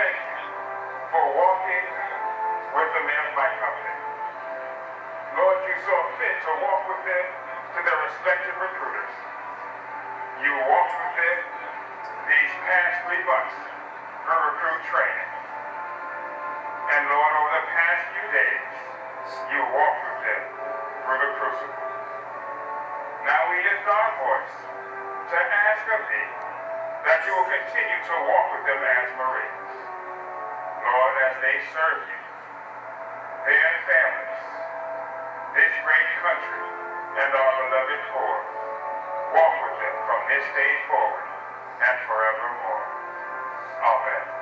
today thank you for walking with the men of Mike Company. Lord, you saw fit to walk with them to their respective recruiters. You walked with them these past three months through recruit training. And Lord, over the past few days, you walked with them through the crucible. Now we lift our voice to ask of thee that you will continue to walk with them as Marines. As they serve you, their families, this great country, and our beloved Corps, walk with them from this day forward and forevermore. Amen.